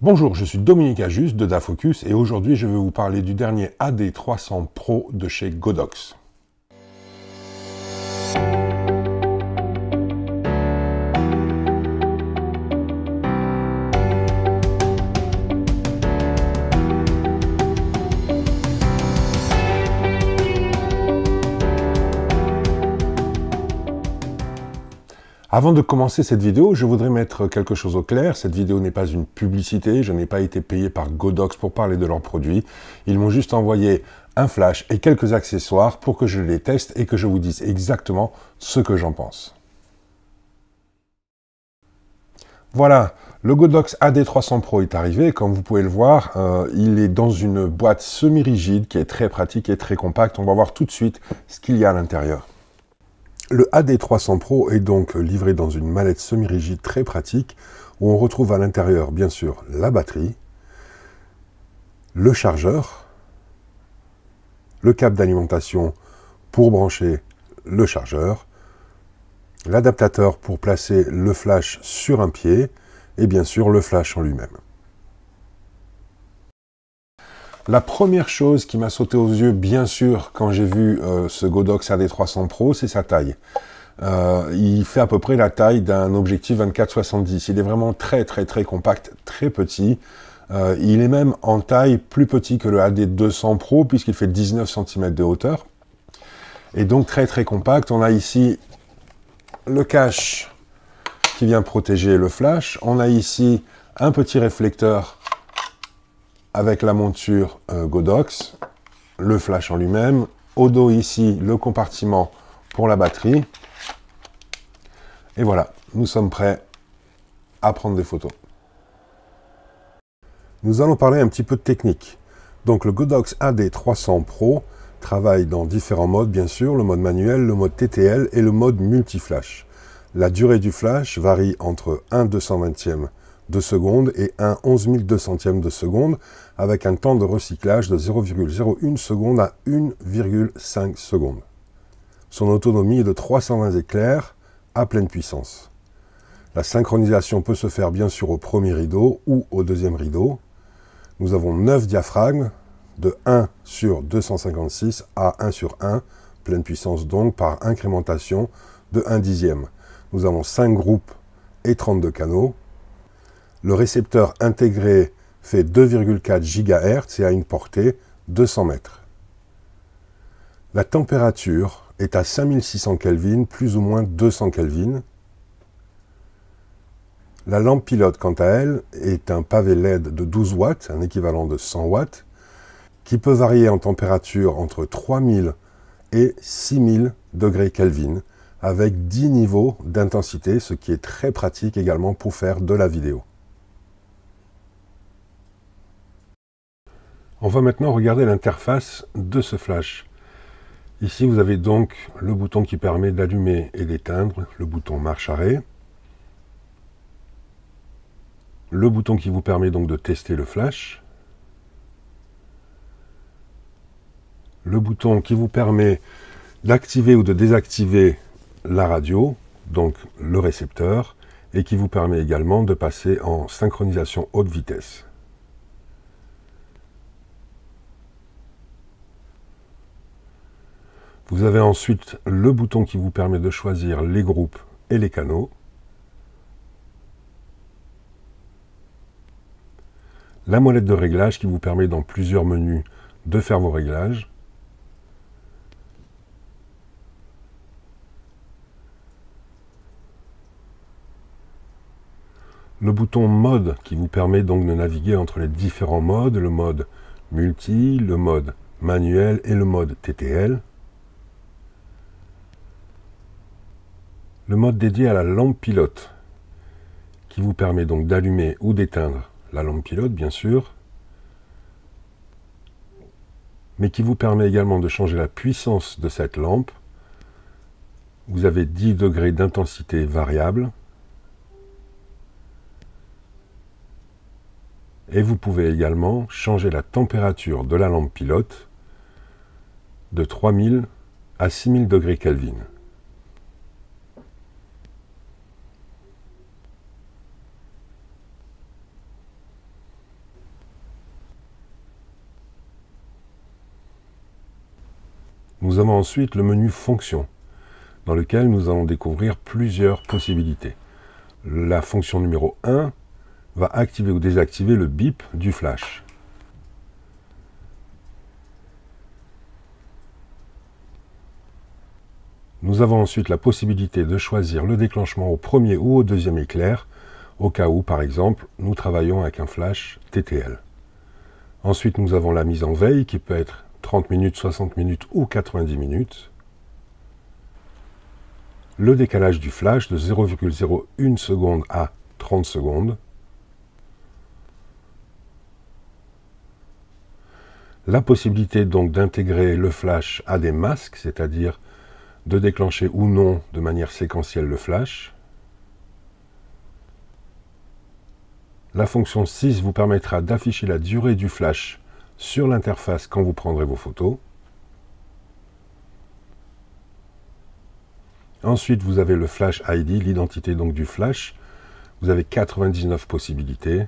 Bonjour, je suis Dominique Ajus de Dafocus et aujourd'hui je vais vous parler du dernier AD300 Pro de chez Godox. Avant de commencer cette vidéo, je voudrais mettre quelque chose au clair. Cette vidéo n'est pas une publicité, je n'ai pas été payé par Godox pour parler de leurs produits. Ils m'ont juste envoyé un flash et quelques accessoires pour que je les teste et que je vous dise exactement ce que j'en pense. Voilà, le Godox AD300 Pro est arrivé. Comme vous pouvez le voir, euh, il est dans une boîte semi-rigide qui est très pratique et très compacte. On va voir tout de suite ce qu'il y a à l'intérieur. Le AD300 Pro est donc livré dans une mallette semi-rigide très pratique où on retrouve à l'intérieur bien sûr la batterie, le chargeur, le câble d'alimentation pour brancher le chargeur, l'adaptateur pour placer le flash sur un pied et bien sûr le flash en lui-même. La première chose qui m'a sauté aux yeux, bien sûr, quand j'ai vu euh, ce Godox AD300 Pro, c'est sa taille. Euh, il fait à peu près la taille d'un objectif 24-70. Il est vraiment très très très compact, très petit. Euh, il est même en taille plus petit que le AD200 Pro puisqu'il fait 19 cm de hauteur. Et donc très très compact. On a ici le cache qui vient protéger le flash. On a ici un petit réflecteur avec la monture euh, Godox, le flash en lui-même, au dos ici le compartiment pour la batterie. Et voilà, nous sommes prêts à prendre des photos. Nous allons parler un petit peu de technique. Donc le Godox AD300 Pro travaille dans différents modes bien sûr, le mode manuel, le mode TTL et le mode multi-flash. La durée du flash varie entre 1 220e de seconde et un 11 200e de seconde avec un temps de recyclage de 0,01 seconde à 1,5 secondes. Son autonomie est de 320 éclairs à pleine puissance. La synchronisation peut se faire bien sûr au premier rideau ou au deuxième rideau. Nous avons 9 diaphragmes de 1 sur 256 à 1 sur 1, pleine puissance donc par incrémentation de 1 dixième. Nous avons 5 groupes et 32 canaux. Le récepteur intégré fait 2,4 GHz et a une portée de 100 mètres. La température est à 5600 Kelvin, plus ou moins 200 Kelvin. La lampe pilote, quant à elle, est un pavé LED de 12 watts, un équivalent de 100 watts, qui peut varier en température entre 3000 et 6000 degrés Kelvin, avec 10 niveaux d'intensité, ce qui est très pratique également pour faire de la vidéo. On va maintenant regarder l'interface de ce flash. Ici, vous avez donc le bouton qui permet d'allumer et d'éteindre, le bouton marche-arrêt. Le bouton qui vous permet donc de tester le flash. Le bouton qui vous permet d'activer ou de désactiver la radio, donc le récepteur, et qui vous permet également de passer en synchronisation haute vitesse. Vous avez ensuite le bouton qui vous permet de choisir les groupes et les canaux. La molette de réglage qui vous permet dans plusieurs menus de faire vos réglages. Le bouton mode qui vous permet donc de naviguer entre les différents modes, le mode multi, le mode manuel et le mode TTL. Le mode dédié à la lampe pilote, qui vous permet donc d'allumer ou d'éteindre la lampe pilote, bien sûr, mais qui vous permet également de changer la puissance de cette lampe. Vous avez 10 degrés d'intensité variable. Et vous pouvez également changer la température de la lampe pilote de 3000 à 6000 degrés Kelvin. Nous avons ensuite le menu Fonction, dans lequel nous allons découvrir plusieurs possibilités. La fonction numéro 1 va activer ou désactiver le bip du flash. Nous avons ensuite la possibilité de choisir le déclenchement au premier ou au deuxième éclair, au cas où, par exemple, nous travaillons avec un flash TTL. Ensuite, nous avons la mise en veille qui peut être 30 minutes, 60 minutes ou 90 minutes. Le décalage du flash de 0,01 seconde à 30 secondes. La possibilité donc d'intégrer le flash à des masques, c'est-à-dire de déclencher ou non de manière séquentielle le flash. La fonction 6 vous permettra d'afficher la durée du flash sur l'interface quand vous prendrez vos photos. Ensuite, vous avez le Flash ID, l'identité donc du flash. Vous avez 99 possibilités.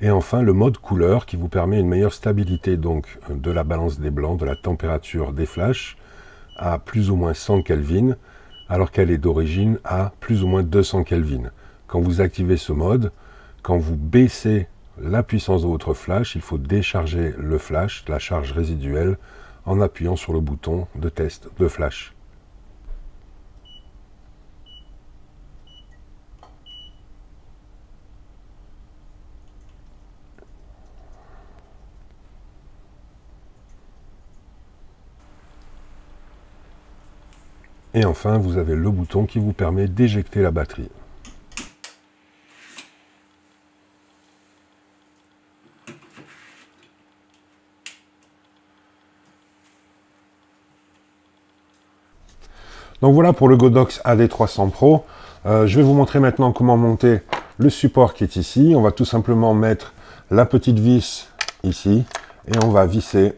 Et enfin, le mode couleur qui vous permet une meilleure stabilité donc de la balance des blancs, de la température des flashs à plus ou moins 100 Kelvin, alors qu'elle est d'origine à plus ou moins 200 Kelvin. Quand vous activez ce mode, quand vous baissez la puissance de votre flash, il faut décharger le flash, la charge résiduelle, en appuyant sur le bouton de test de flash. Et enfin, vous avez le bouton qui vous permet d'éjecter la batterie. Donc voilà pour le Godox AD300 Pro. Euh, je vais vous montrer maintenant comment monter le support qui est ici. On va tout simplement mettre la petite vis ici et on va visser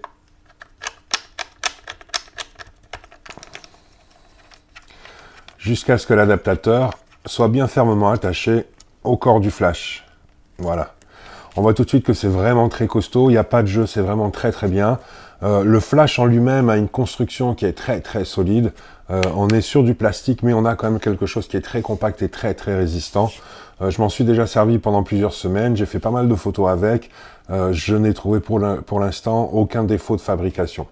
jusqu'à ce que l'adaptateur soit bien fermement attaché au corps du flash. Voilà. On voit tout de suite que c'est vraiment très costaud, il n'y a pas de jeu, c'est vraiment très très bien. Euh, le flash en lui-même a une construction qui est très très solide. Euh, on est sur du plastique, mais on a quand même quelque chose qui est très compact et très très résistant. Euh, je m'en suis déjà servi pendant plusieurs semaines, j'ai fait pas mal de photos avec. je n'ai trouvé pour l'instant aucun défaut de fabrication.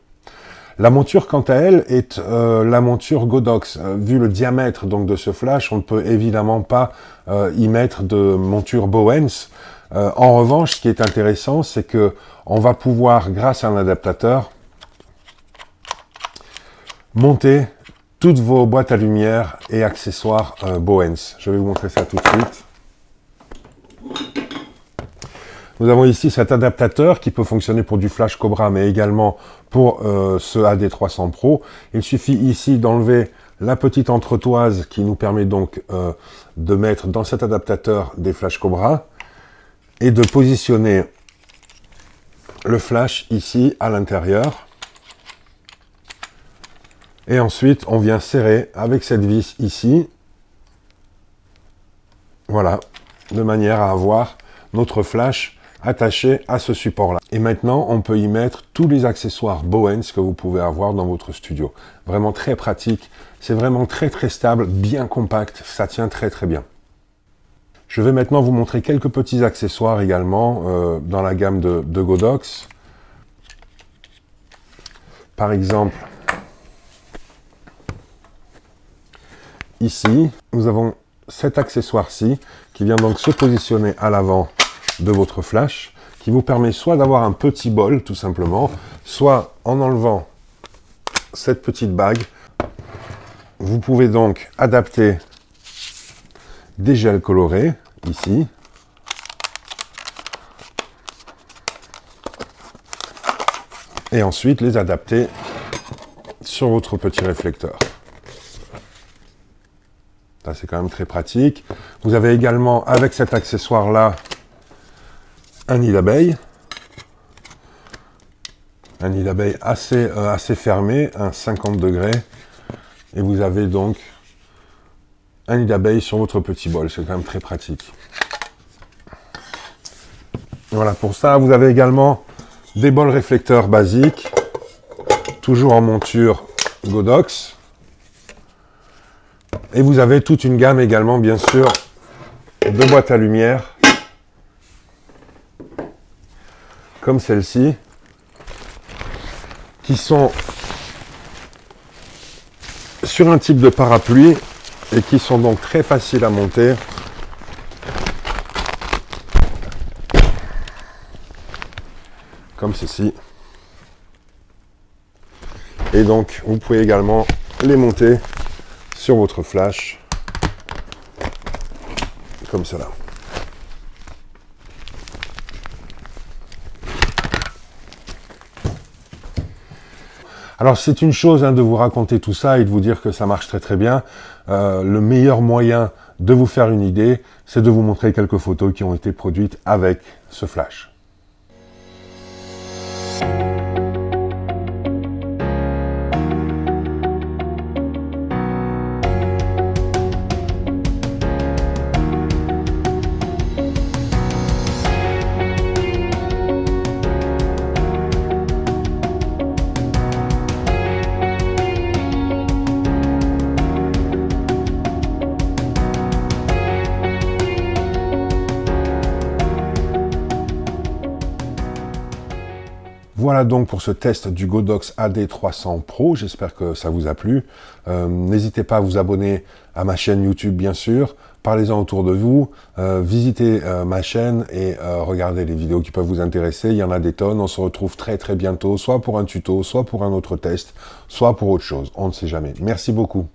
La monture, quant à elle, est euh, la monture Godox. Euh, vu le diamètre donc de ce flash, on ne peut évidemment pas euh, y mettre de monture Bowens. en revanche, ce qui est intéressant, c'est que on va pouvoir, grâce à un adaptateur, monter toutes vos boîtes à lumière et accessoires Bowens. Je vais vous montrer ça tout de suite. Nous avons ici cet adaptateur qui peut fonctionner pour du flash Cobra, mais également pour euh, ce AD300 Pro. Il suffit ici d'enlever la petite entretoise qui nous permet donc euh, de mettre dans cet adaptateur des flash Cobra et de positionner le flash ici à l'intérieur. Et ensuite, on vient serrer avec cette vis ici. Voilà, de manière à avoir notre flash attaché à ce support-là. Et maintenant, on peut y mettre tous les accessoires Bowens que vous pouvez avoir dans votre studio. Vraiment très pratique. C'est vraiment très très stable, bien compact. Ça tient très très bien. Je vais maintenant vous montrer quelques petits accessoires également euh, dans la gamme de, de Godox. Par exemple, ici, nous avons cet accessoire-ci qui vient donc se positionner à l'avant de votre flash qui vous permet soit d'avoir un petit bol tout simplement, soit en enlevant cette petite bague, vous pouvez donc adapter des gels colorés ici. Et ensuite les adapter sur votre petit réflecteur. Ça c'est quand même très pratique. Vous avez également avec cet accessoire là un nid d'abeille. Un nid d'abeille assez, euh, assez fermé, un 50 degrés. Et vous avez donc un nid d'abeille sur votre petit bol. C'est quand même très pratique. Voilà, pour ça, vous avez également des bols réflecteurs basiques, toujours en monture Godox. Et vous avez toute une gamme également, bien sûr, de boîtes à lumière, comme celle-ci, qui sont sur un type de parapluie et qui sont donc très faciles à monter. Comme ceci. Et donc, vous pouvez également les monter sur votre flash, comme cela. Alors c'est une chose hein, de vous raconter tout ça et de vous dire que ça marche très très bien. Euh, le meilleur moyen de vous faire une idée, c'est de vous montrer quelques photos qui ont été produites avec ce flash. Voilà donc pour ce test du Godox AD300 Pro, j'espère que ça vous a plu. Euh, n'hésitez pas à vous abonner à ma chaîne YouTube bien sûr, parlez-en autour de vous, euh, visitez euh, ma chaîne et regardez les vidéos qui peuvent vous intéresser, il y en a des tonnes, on se retrouve très très bientôt, soit pour un tuto, soit pour un autre test, soit pour autre chose, on ne sait jamais. Merci beaucoup.